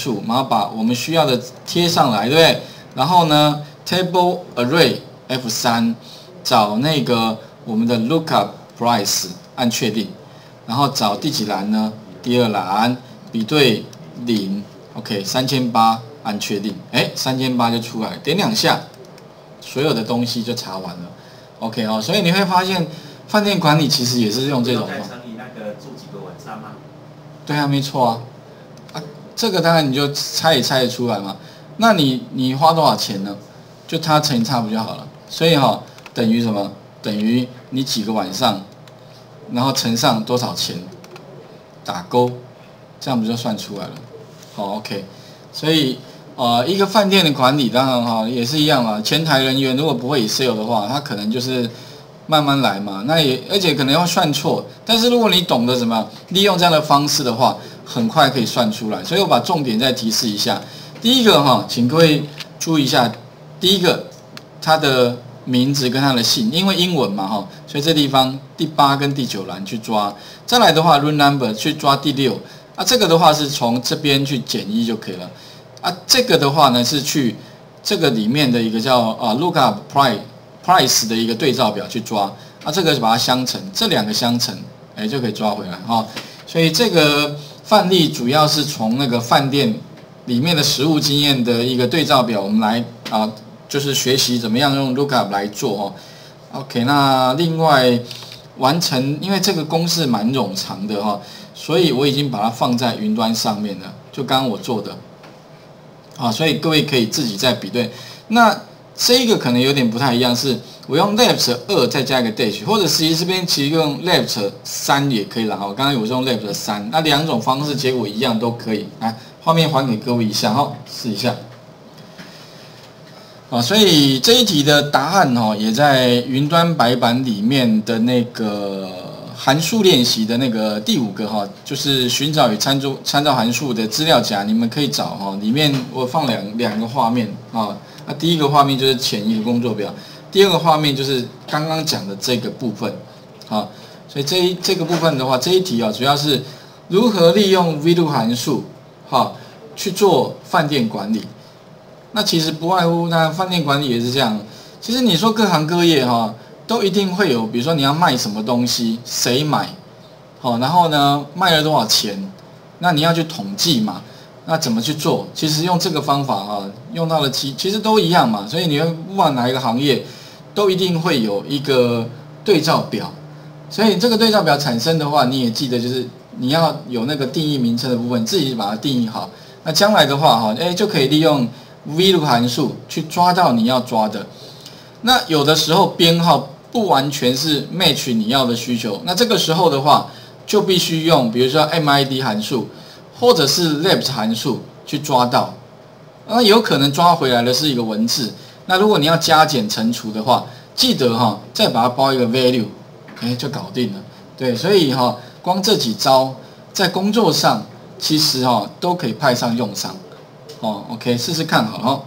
数，然后把我们需要的贴上来，对不对？然后呢，table array F3 找那个我们的 lookup price 按确定，然后找第几栏呢？第二栏比对零，OK，三千八按确定，哎，三千八就出来，点两下，所有的东西就查完了，OK 哦，所以你会发现饭店管理其实也是用这种再乘以那个住几个晚上吗？对啊，没错啊，啊，这个当然你就猜也猜得出来嘛。那你你花多少钱呢？就它乘以差不就好了。所以哈，等于什么？等于你几个晚上，然后乘上多少钱，打勾，这样不就算出来了？好，OK。所以呃，一个饭店的管理当然哈也是一样嘛。前台人员如果不会 Excel 的话，他可能就是慢慢来嘛。那也而且可能要算错，但是如果你懂得什么利用这样的方式的话，很快可以算出来。所以我把重点再提示一下。第一个哈，请各位注意一下，第一个它的名字跟它的姓，因为英文嘛哈，所以这地方第八跟第九栏去抓。再来的话，room number 去抓第六。啊，这个的话是从这边去减一就可以了。啊，这个的话呢是去这个里面的一个叫啊 lookup price price 的一个对照表去抓。啊，这个是把它相乘，这两个相乘，哎就可以抓回来哈。所以这个范例主要是从那个饭店。里面的实物经验的一个对照表，我们来啊，就是学习怎么样用 lookup 来做哦。OK，那另外完成，因为这个公式蛮冗长的哈，所以我已经把它放在云端上面了，就刚刚我做的啊，所以各位可以自己再比对。那这个可能有点不太一样，是我用 left 二再加一个 dash，或者实际这边其实用 left 三也可以了哈。刚刚有用 left 三，那两种方式结果一样都可以来。画面还给各位一下哈，试一下。啊，所以这一题的答案哦，也在云端白板里面的那个函数练习的那个第五个哈，就是寻找与参照参照函数的资料夹，你们可以找哈。里面我放两两个画面啊，那第一个画面就是前一个工作表，第二个画面就是刚刚讲的这个部分啊。所以这一这个部分的话，这一题啊，主要是如何利用 VLOOK 函数。好，去做饭店管理，那其实不外乎那饭店管理也是这样。其实你说各行各业哈，都一定会有，比如说你要卖什么东西，谁买，好，然后呢卖了多少钱，那你要去统计嘛。那怎么去做？其实用这个方法哈，用到了其其实都一样嘛。所以你不管哪一个行业，都一定会有一个对照表。所以这个对照表产生的话，你也记得就是。你要有那个定义名称的部分，自己把它定义好。那将来的话，哈，哎，就可以利用 VLOOK 函数去抓到你要抓的。那有的时候编号不完全是 match 你要的需求，那这个时候的话，就必须用，比如说 MID 函数或者是 left 函数去抓到。那有可能抓回来的是一个文字。那如果你要加减乘除的话，记得哈，再把它包一个 value，哎，就搞定了。对，所以哈。光这几招在工作上，其实哈都可以派上用场，哦，OK，试试看好了。